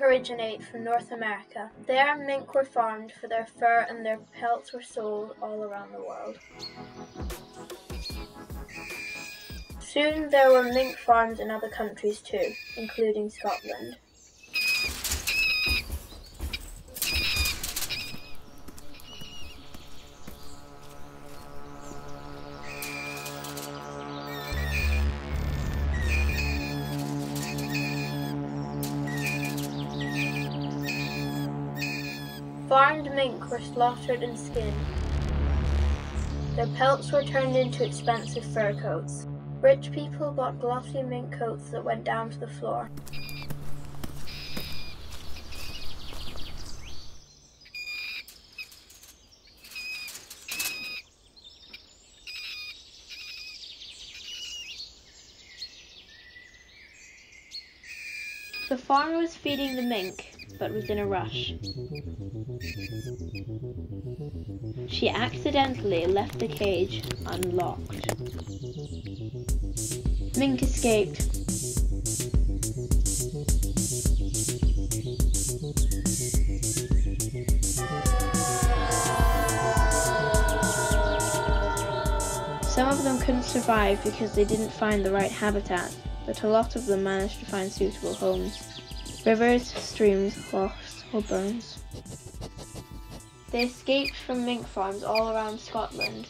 originate from North America. There, mink were farmed for their fur and their pelts were sold all around the world. Soon there were mink farms in other countries too, including Scotland. Farmed mink were slaughtered and skinned. Their pelts were turned into expensive fur coats. Rich people bought glossy mink coats that went down to the floor. The farmer was feeding the mink, but was in a rush. She accidentally left the cage unlocked. Mink escaped. Some of them couldn't survive because they didn't find the right habitat, but a lot of them managed to find suitable homes. Rivers, streams, lochs, or burns. They escaped from mink farms all around Scotland.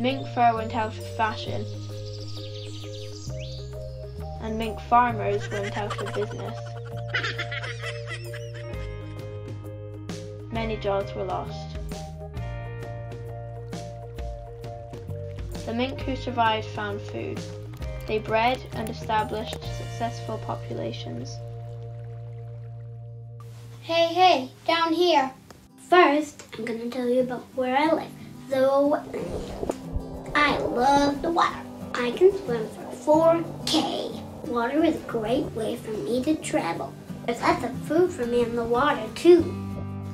Mink fur went out of fashion, and mink farmers went out of business. Many jobs were lost. The mink who survived found food. They bred and established successful populations. Hey, hey, down here. First, I'm gonna tell you about where I live, the wetland. I love the water. I can swim for 4K. Water is a great way for me to travel. There's lots of food for me in the water, too.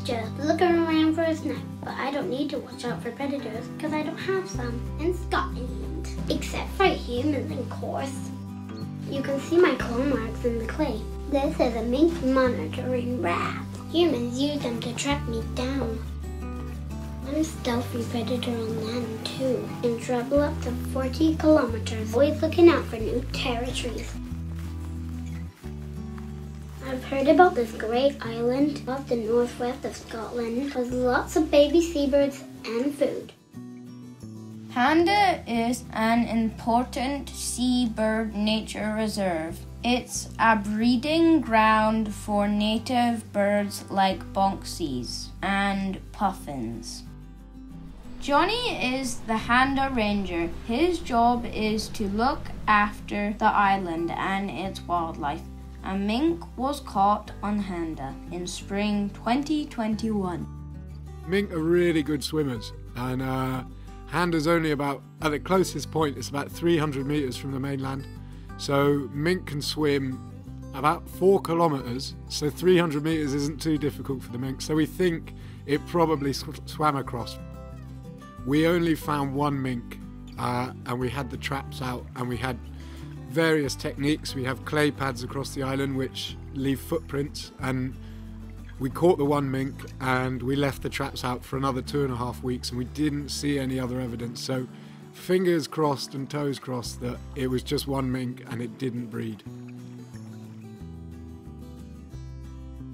Just looking around for a snack, but I don't need to watch out for predators because I don't have some in Scotland. Except for humans, of course. You can see my claw marks in the clay. This is a mink monitoring raft. Humans use them to track me down. I'm a stealthy predator on land too, and travel up to 40 kilometers, always looking out for new territories. Heard about this great island off the northwest of Scotland with lots of baby seabirds and food. Handa is an important seabird nature reserve. It's a breeding ground for native birds like bonxies and puffins. Johnny is the Handa Ranger. His job is to look after the island and its wildlife. A mink was caught on Handa in spring 2021. Mink are really good swimmers, and uh, Handa's only about, at the closest point, it's about 300 metres from the mainland. So mink can swim about four kilometres, so 300 metres isn't too difficult for the mink. So we think it probably sw swam across. We only found one mink, uh, and we had the traps out, and we had various techniques. We have clay pads across the island which leave footprints, and we caught the one mink and we left the traps out for another two and a half weeks, and we didn't see any other evidence. So, fingers crossed and toes crossed that it was just one mink and it didn't breed.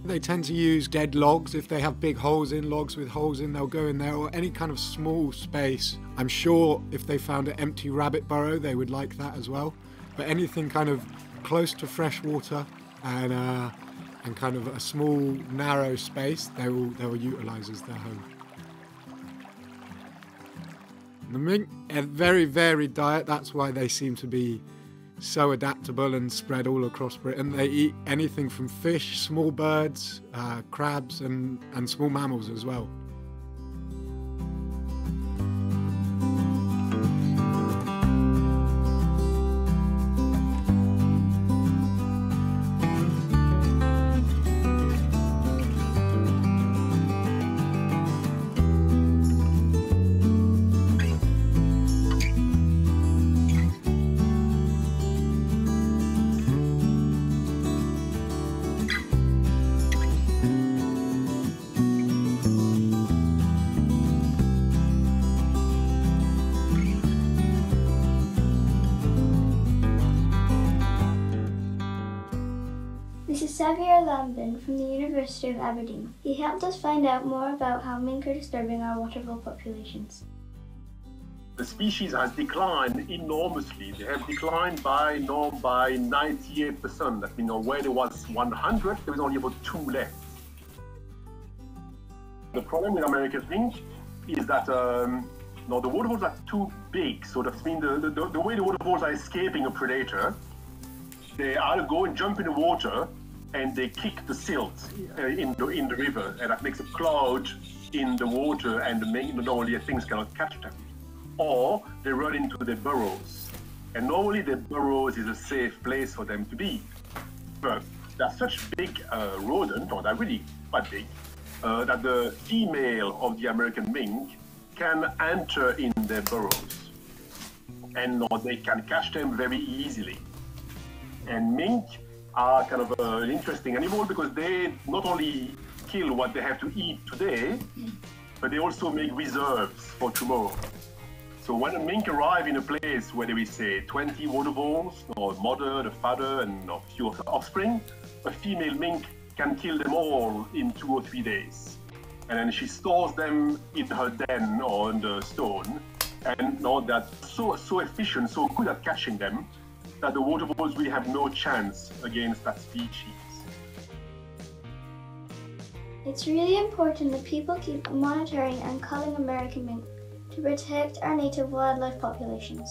They tend to use dead logs. If they have big holes in, logs with holes in, they'll go in there, or any kind of small space. I'm sure if they found an empty rabbit burrow, they would like that as well. But anything kind of close to fresh water and uh, and kind of a small narrow space, they will they will utilise as their home. The mink a very varied diet. That's why they seem to be so adaptable and spread all across Britain. They eat anything from fish, small birds, uh, crabs, and and small mammals as well. This is Xavier Lambin from the University of Aberdeen. He helped us find out more about how mink are disturbing our watervole populations. The species has declined enormously. They have declined by no by 98%. That means where there was 100, there was only about two left. The problem with American mink is that um, no, the water voles are too big. So that means the, the, the way the water voles are escaping a predator, they either go and jump in the water and they kick the silt uh, in, the, in the river, and that makes a cloud in the water, and the mink, normally things cannot catch them. Or they run into their burrows. And normally the burrows is a safe place for them to be. But they're such big uh, rodent, or they're really quite big, uh, that the female of the American mink can enter in their burrows. And uh, they can catch them very easily. And mink are kind of uh, an interesting animal because they not only kill what they have to eat today, but they also make reserves for tomorrow. So when a mink arrive in a place where there is say 20 water voles, or mother, the father, and a few offspring, a female mink can kill them all in two or three days. And then she stores them in her den or on the stone. And know that so so efficient, so good at catching them, that the water voles really have no chance against that species. It's really important that people keep monitoring and culling American mink to protect our native wildlife populations.